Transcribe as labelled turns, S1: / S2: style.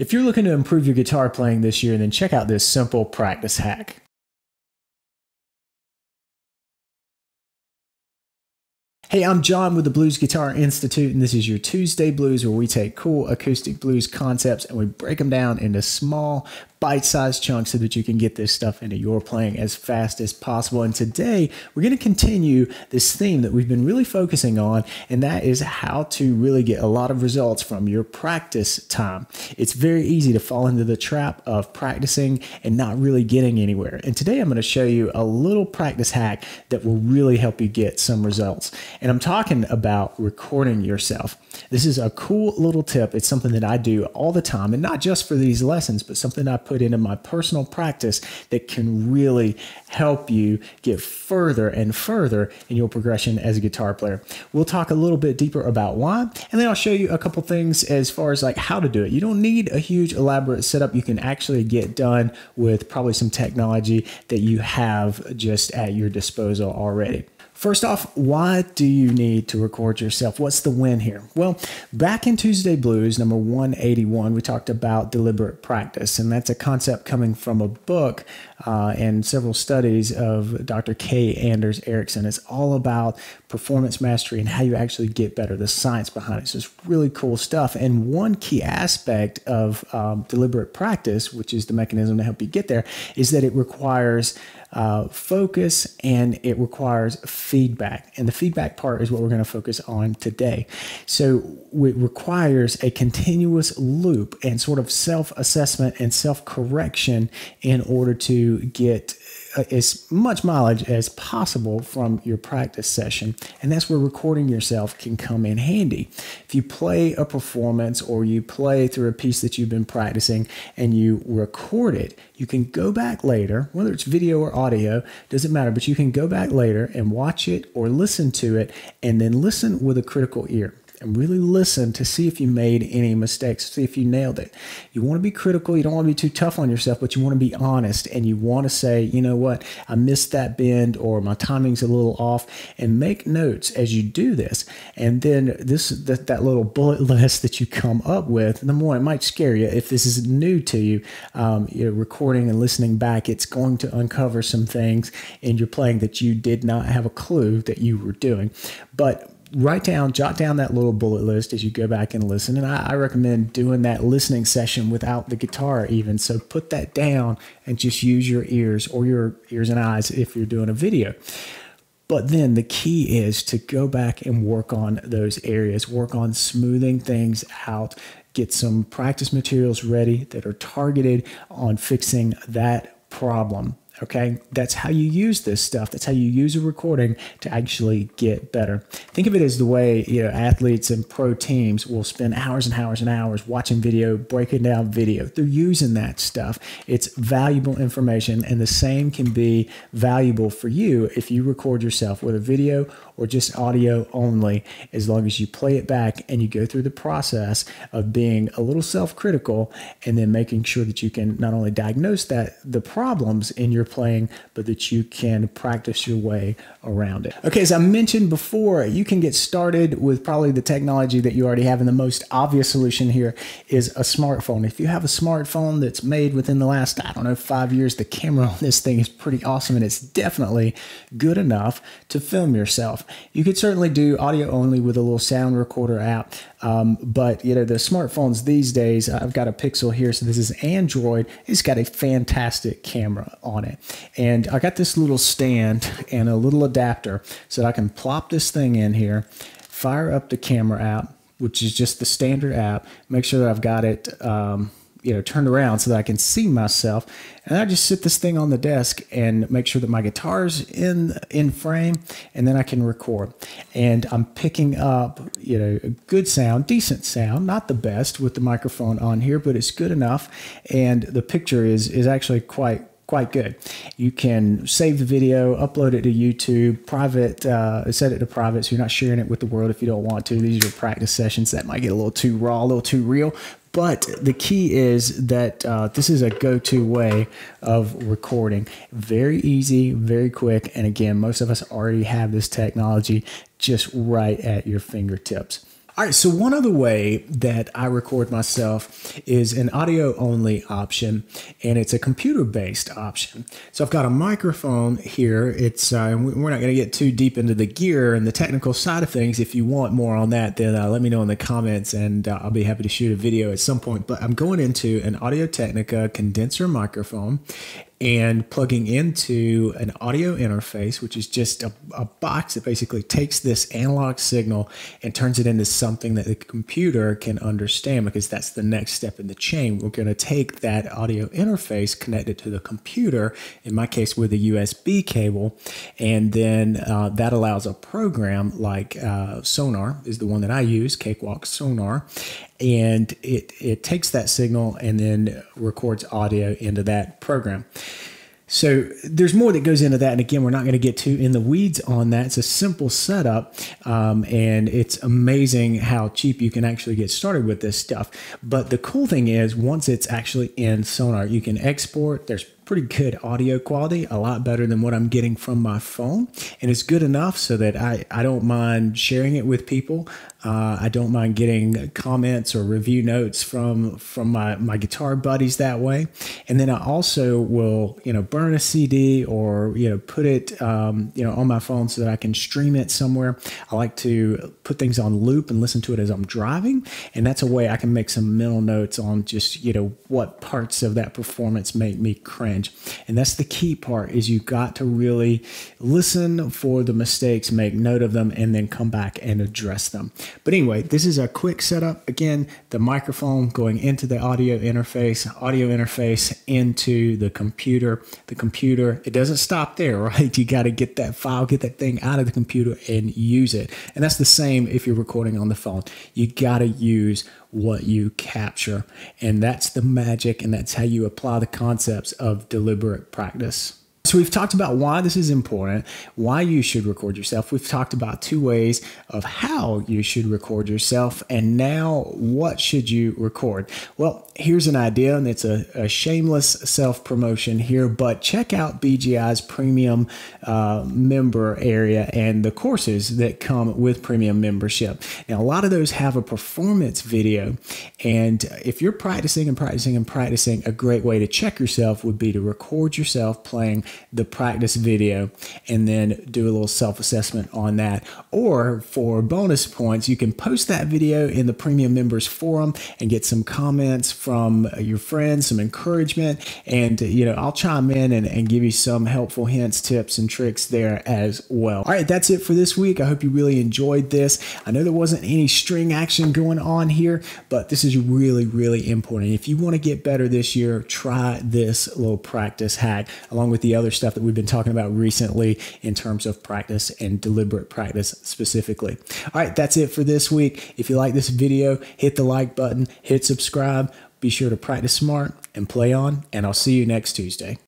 S1: If you're looking to improve your guitar playing this year, then check out this simple practice hack. Hey, I'm John with the Blues Guitar Institute, and this is your Tuesday Blues where we take cool acoustic blues concepts and we break them down into small, bite sized chunks so that you can get this stuff into your playing as fast as possible. And today we're going to continue this theme that we've been really focusing on, and that is how to really get a lot of results from your practice time. It's very easy to fall into the trap of practicing and not really getting anywhere. And today I'm going to show you a little practice hack that will really help you get some results. And I'm talking about recording yourself. This is a cool little tip. It's something that I do all the time, and not just for these lessons, but something I put into my personal practice that can really help you get further and further in your progression as a guitar player. We'll talk a little bit deeper about why, and then I'll show you a couple things as far as like how to do it. You don't need a huge elaborate setup. You can actually get done with probably some technology that you have just at your disposal already. First off, why do you need to record yourself? What's the win here? Well, back in Tuesday Blues, number 181, we talked about deliberate practice, and that's a concept coming from a book uh, and several studies of Dr. K. Anders Ericsson. It's all about performance mastery and how you actually get better, the science behind it. So it's really cool stuff. And one key aspect of um, deliberate practice, which is the mechanism to help you get there, is that it requires uh, focus and it requires feedback. And the feedback part is what we're going to focus on today. So it requires a continuous loop and sort of self assessment and self correction in order to get Uh, as much mileage as possible from your practice session. And that's where recording yourself can come in handy. If you play a performance or you play through a piece that you've been practicing and you record it, you can go back later, whether it's video or audio, doesn't matter, but you can go back later and watch it or listen to it and then listen with a critical ear and really listen to see if you made any mistakes, see if you nailed it. You want to be critical, you don't want to be too tough on yourself, but you want to be honest and you want to say, you know what, I missed that bend or my timing's a little off, and make notes as you do this. And then this that, that little bullet list that you come up with, number one, it might scare you if this is new to you. Um, you're recording and listening back, it's going to uncover some things in your playing that you did not have a clue that you were doing. But write down, jot down that little bullet list as you go back and listen. And I, I, recommend doing that listening session without the guitar, even. So put that down and just use your ears or your ears and eyes if you're doing a video. But then the key is to go back and work on those areas, work on smoothing things out, get some practice materials ready that are targeted on fixing that problem Okay, that's how you use this stuff. That's how you use a recording to actually get better. Think of it as the way you know athletes and pro teams will spend hours and hours and hours watching video, breaking down video. They're using that stuff. It's valuable information, and the same can be valuable for you if you record yourself with a video or just audio only, as long as you play it back and you go through the process of being a little self-critical and then making sure that you can not only diagnose that the problems in your playing, but that you can practice your way around it. Okay, as I mentioned before, you can get started with probably the technology that you already have, and the most obvious solution here is a smartphone. If you have a smartphone that's made within the last, I don't know, five years, the camera on this thing is pretty awesome, and it's definitely good enough to film yourself. You could certainly do audio only with a little sound recorder app, um, but you know the smartphones these days. I've got a Pixel here, so this is Android. It's got a fantastic camera on it, and I got this little stand and a little adapter so that I can plop this thing in here, fire up the camera app, which is just the standard app. Make sure that I've got it. Um, you know turned around so that I can see myself. And I just sit this thing on the desk and make sure that my guitar's in in frame, and then I can record. And I'm picking up you know a good sound, decent sound, not the best with the microphone on here, but it's good enough. And the picture is is actually quite quite good. You can save the video, upload it to YouTube, private, uh, set it to private so you're not sharing it with the world if you don't want to. These are your practice sessions that might get a little too raw, a little too real. But the key is that uh, this is a go to way of recording. Very easy, very quick. And again, most of us already have this technology just right at your fingertips. All right, so one other way that I record myself is an audio only option, and it's a computer based option. So I've got a microphone here. It's uh, we're not going to get too deep into the gear and the technical side of things. If you want more on that, then uh, let me know in the comments, and uh, I'll be happy to shoot a video at some point. But I'm going into an Audio Technica condenser microphone, and plugging into an audio interface, which is just a, a, box that basically takes this analog signal and turns it into something that the computer can understand because that's the next step in the chain. We're going to take that audio interface, connect it to the computer, in my case with a USB cable, and then uh, that allows a program like uh, Sonar is the one that I use, Cakewalk Sonar, and it, it takes that signal and then records audio into that program. So there's more that goes into that. And again, we're not going to get too in the weeds on that. It's a simple setup. Um, and it's amazing how cheap you can actually get started with this stuff. But the cool thing is once it's actually in Sonar, you can export. There's pretty good audio quality, a lot better than what I'm getting from my phone. And it's good enough so that I, I don't mind sharing it with people. Uh, I don't mind getting comments or review notes from from my, my guitar buddies that way. And then I also will, you know, burn a CD or, you know, put it, um, you know, on my phone so that I can stream it somewhere. I like to put things on loop and listen to it as I'm driving. And that's a way I can make some mental notes on just, you know, what parts of that performance make me cringe. And that's the key part is you got to really listen for the mistakes, make note of them, and then come back and address them. But anyway, this is a quick setup. Again, the microphone going into the audio interface, audio interface into the computer. The computer, it doesn't stop there, right? You got to get that file, get that thing out of the computer and use it. And that's the same if you're recording on the phone. You got to use what you capture. And that's the magic, and that's how you apply the concepts of deliberate practice. So we've talked about why this is important, why you should record yourself. We've talked about two ways of how you should record yourself, and now what should you record? Well, here's an idea, and it's a, a shameless self promotion here, but check out BGI's premium uh, member area and the courses that come with premium membership. Now, a lot of those have a performance video, and if you're practicing and practicing and practicing, a great way to check yourself would be to record yourself playing the practice video and then do a little self assessment on that. Or for bonus points, you can post that video in the premium members forum and get some comments from your friends, some encouragement. And, you know, I'll chime in and, and give you some helpful hints, tips, and tricks there as well. All right, that's it for this week. I hope you really enjoyed this. I know there wasn't any string action going on here, but this is really, really important. If you want to get better this year, try this little practice hack along with the other stuff that we've been talking about recently in terms of practice and deliberate practice specifically. All right, that's it for this week. If you like this video, hit the like button, hit subscribe. Be sure to practice smart and play on, and I'll see you next Tuesday.